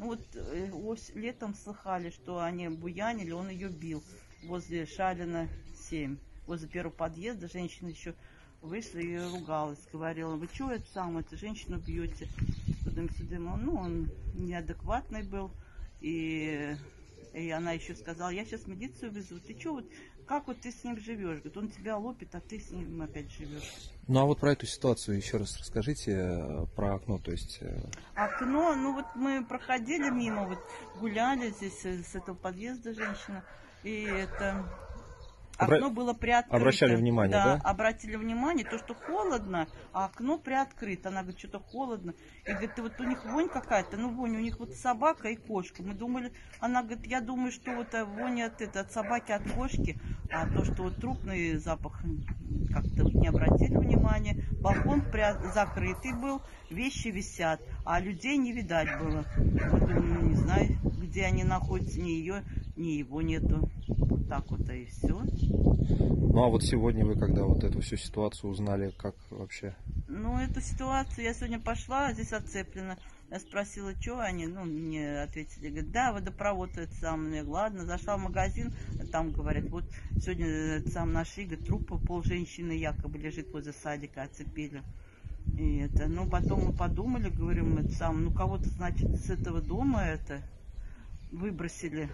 Ну вот э, ось- летом слыхали, что они буянили, он ее бил возле Шалина 7. Возле первого подъезда женщина еще вышла и ругалась, говорила, вы что это самое, эту женщину бьете? Тудым-сюдым. Он, Ну, он неадекватный был. И, и она еще сказала, я сейчас милицию вызову. Ты что, вот, как вот ты с ним живешь? Говорит, он тебя лопит, а ты с ним опять живешь. Ну а вот про эту ситуацию еще раз расскажите э, про окно, то есть э, Окно, ну вот мы проходили мимо, вот гуляли здесь э, с этого подъезда женщина, и это Обра- окно было приоткрыто. обращали внимание, да? обратили внимание, то, что холодно, а окно приоткрыто. Она говорит, что-то холодно. И говорит, «И вот у них вонь какая-то, ну вонь, у них вот собака и кошка. Мы думали, она говорит, я думаю, что вот э, вонь от, это, от собаки, от кошки, а то, что вот трупный запах как-то вот не обратили внимания. Балкон пря- закрытый был, вещи висят, а людей не видать было. Мы думаем, ну, не знаю, где они находятся, ни ее, ни его нету. Так вот и все. ну а вот сегодня вы когда вот эту всю ситуацию узнали, как вообще? Ну, эту ситуацию я сегодня пошла, а здесь отцеплено. Я спросила, что они, ну, мне ответили, говорят, да, водопровод это самое. Я говорю, ладно, зашла в магазин, там говорят, вот сегодня сам нашли, говорит, труп пол женщины якобы лежит возле садика, оцепили. И это, ну, потом мы подумали, говорим, это сам, ну, кого-то, значит, с этого дома это выбросили,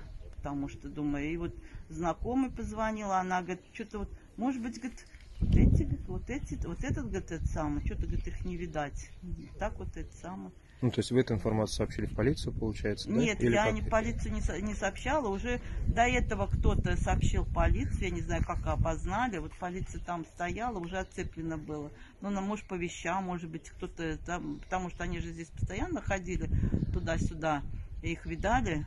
потому что, думаю, и вот знакомый позвонила, она говорит, что-то вот, может быть, говорит, вот эти, говорит, вот эти, вот этот, говорит, это самое, что-то, говорит, их не видать. Так вот это самое. Ну то есть вы эту информацию сообщили в полицию, получается, да? Нет, Или я не полицию не, со- не сообщала. Уже до этого кто-то сообщил полицию, я не знаю, как опознали. Вот полиция там стояла, уже отцеплено было. Ну, на, может, по вещам, может быть, кто-то там, потому что они же здесь постоянно ходили туда-сюда, и их видали.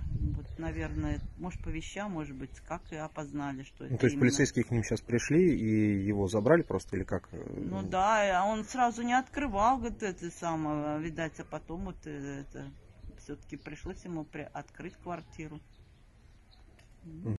Наверное, может, по вещам, может быть, как и опознали, что это Ну, то есть именно. полицейские к ним сейчас пришли и его забрали просто или как? Ну да, а он сразу не открывал, говорит, это самое, видать, а потом вот э, это все-таки пришлось ему при- открыть квартиру.